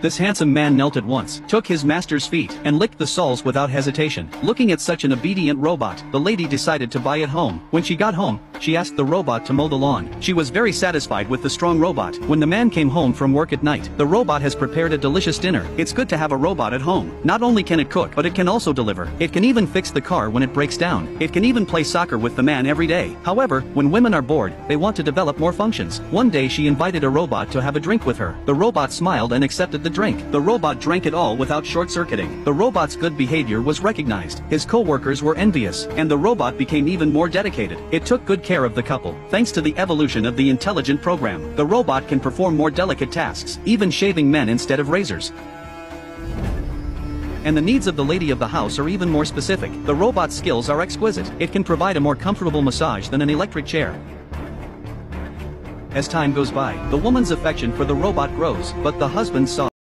This handsome man knelt at once, took his master's feet, and licked the soles without hesitation. Looking at such an obedient robot, the lady decided to buy it home. When she got home, she asked the robot to mow the lawn. She was very satisfied with the strong robot. When the man came home from work at night, the robot has prepared a delicious dinner. It's good to have a robot at home. Not only can it cook, but it can also deliver. It can even fix the car when it breaks down. It can even play soccer with the man every day. However, when women are bored, they want to develop more functions. One day she invited a robot to have a drink with her. The robot smiled and accepted the drink. The robot drank it all without short-circuiting. The robot's good behavior was recognized. His co-workers were envious, and the robot became even more dedicated. It took good care of the couple. Thanks to the evolution of the intelligent program, the robot can perform more delicate tasks, even shaving men instead of razors. And the needs of the lady of the house are even more specific. The robot's skills are exquisite. It can provide a more comfortable massage than an electric chair. As time goes by, the woman's affection for the robot grows, but the husband saw